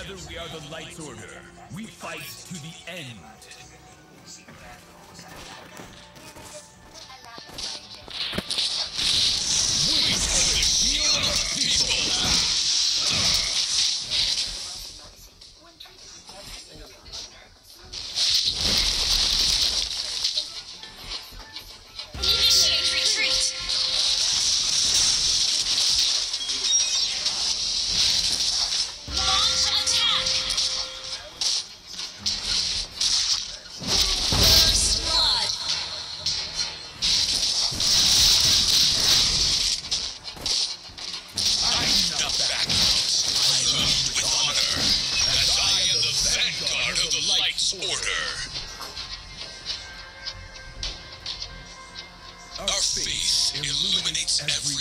Together we are the Light Order. We fight to the end. order. Our faith illuminates every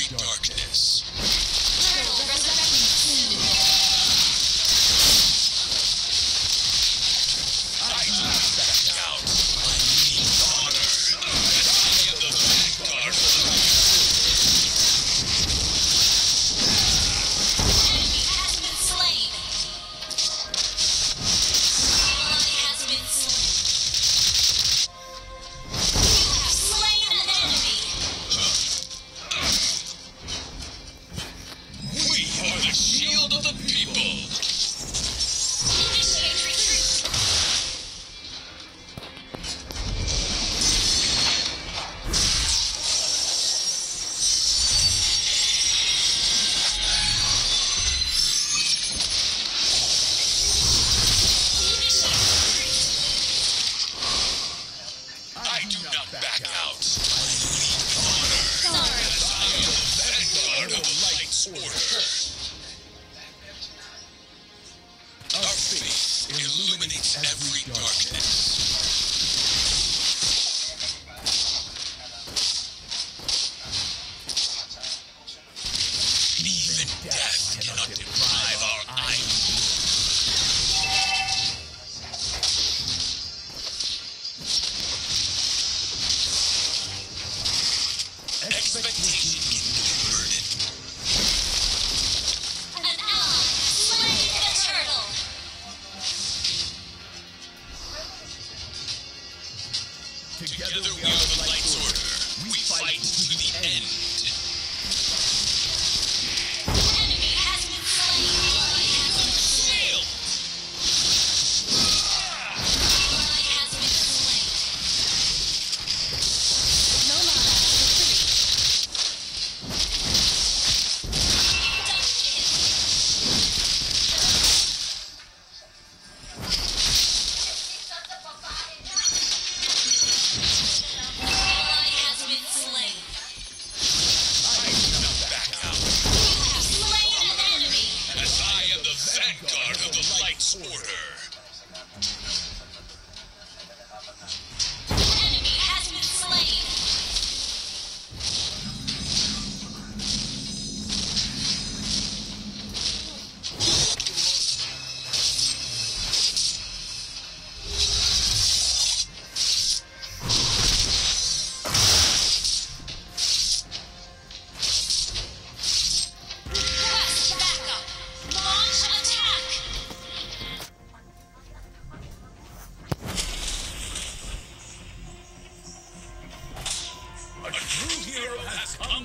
darkness. Every darkness. Together, Together we are the Light Order. We fight to the end.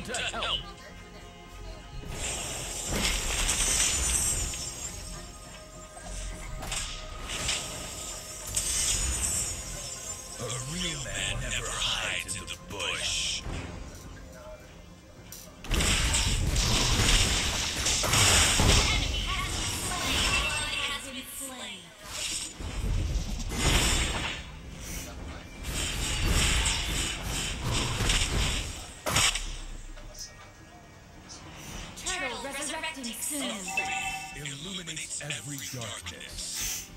to help. every darkness.